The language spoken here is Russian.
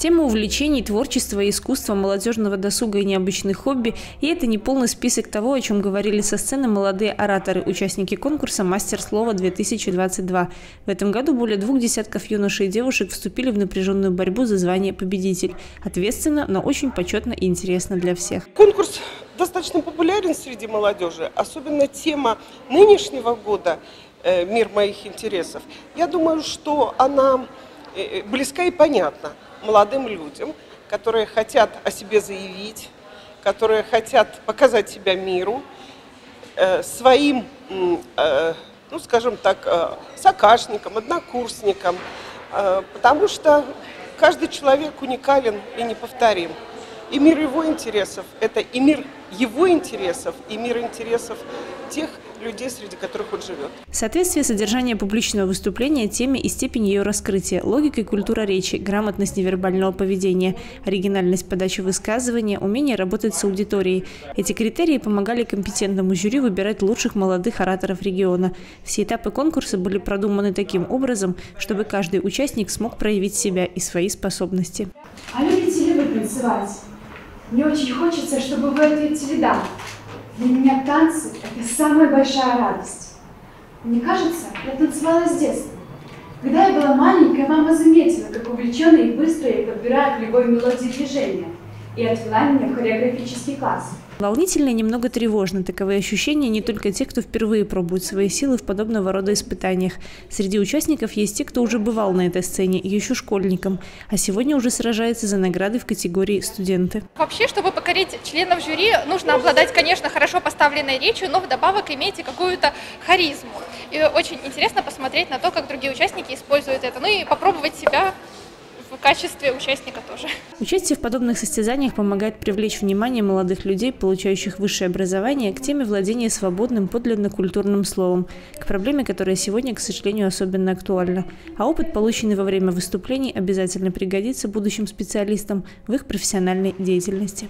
Тема увлечений, творчества искусства, молодежного досуга и необычных хобби – и это не полный список того, о чем говорили со сцены молодые ораторы, участники конкурса «Мастер слова-2022». В этом году более двух десятков юношей и девушек вступили в напряженную борьбу за звание «Победитель». Ответственно, но очень почетно и интересно для всех. Конкурс достаточно популярен среди молодежи, особенно тема нынешнего года э, «Мир моих интересов». Я думаю, что она близка и понятна молодым людям, которые хотят о себе заявить, которые хотят показать себя миру, э, своим, э, ну скажем так, э, сокашникам, однокурсникам, потому что каждый человек уникален и неповторим. И мир его интересов – это и мир его интересов, и мир интересов тех людей, среди которых он живет. Соответствие содержания публичного выступления теме и степень ее раскрытия, логика и культура речи, грамотность невербального поведения, оригинальность подачи высказывания, умение работать с аудиторией. Эти критерии помогали компетентному жюри выбирать лучших молодых ораторов региона. Все этапы конкурса были продуманы таким образом, чтобы каждый участник смог проявить себя и свои способности. А любите ли вы танцевать? Мне очень хочется, чтобы вы ответили «да». Для меня танцы – это самая большая радость. Мне кажется, я танцевала с детства. Когда я была маленькая, мама заметила, как увлеченно и быстро я подбираю к любой мелодии движения, и отвела меня в хореографический класс. Волнительно и немного тревожно. Таковые ощущения не только те, кто впервые пробует свои силы в подобного рода испытаниях. Среди участников есть те, кто уже бывал на этой сцене, еще школьником, а сегодня уже сражается за награды в категории «студенты». Вообще, чтобы покорить членов жюри, нужно обладать, конечно, хорошо поставленной речью, но вдобавок иметь какую-то харизму. И очень интересно посмотреть на то, как другие участники используют это, ну и попробовать себя в качестве участника тоже. Участие в подобных состязаниях помогает привлечь внимание молодых людей, получающих высшее образование, к теме владения свободным подлинно культурным словом, к проблеме, которая сегодня, к сожалению, особенно актуальна. А опыт, полученный во время выступлений, обязательно пригодится будущим специалистам в их профессиональной деятельности.